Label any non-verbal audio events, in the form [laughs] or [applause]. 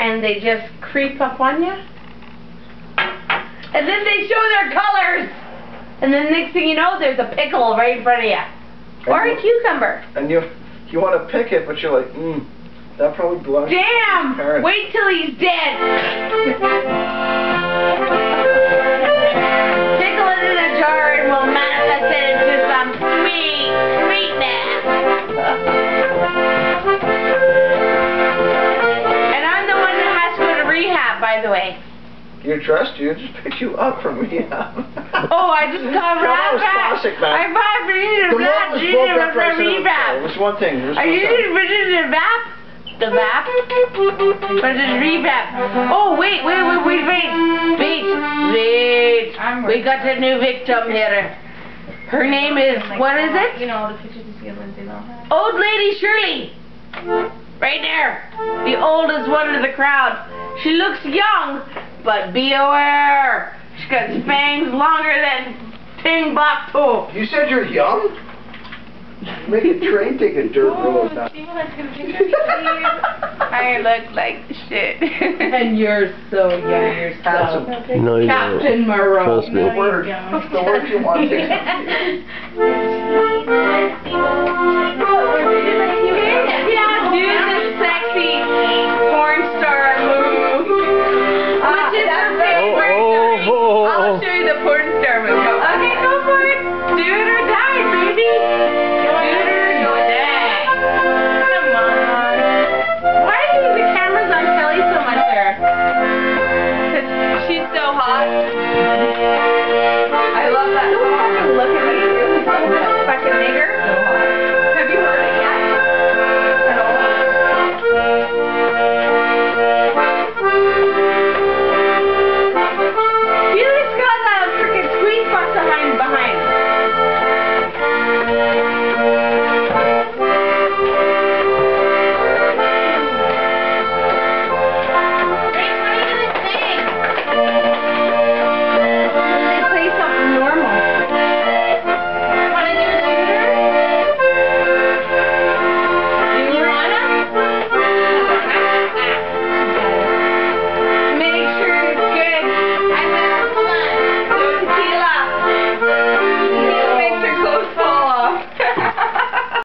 and they just creep up on you. And then they show their colors. And then next thing you know, there's a pickle right in front of you. Or a And you- cucumber. And you you want to pick it, but you're like, mm, that probably belongs my Damn! Wait till he's dead. [laughs] rehab, by the way. You trust you? Just picked you up from rehab. [laughs] Oh, I just got Come right back. classic, man. I bought for you The to mom rap, was you broke to after I said it was- It was one thing. Are one you thing. ready to rap? The rap? What is revap? Oh, wait, wait, wait, wait, wait. Wait, wait. I'm We got a new victim here. Her name is, what is oh, it? You know, all the pictures you see of Lindsay Lohan. Old Lady Shirley. Right there. The oldest one of the crowd. She looks young, but be aware. She's got fangs longer than Ting Timbuktu. You said you're young? Make a train take a dirt oh, road now. People have taken pictures of you. I look like shit. [laughs] And you're so young yourself. That's No, you don't. Captain Moreau. Trust me. The word. The word you want to [laughs] [laughs] Dermot go, okay, go for it. Do it or die, baby. Do it or die. Come on. Why do the cameras on Kelly so much there?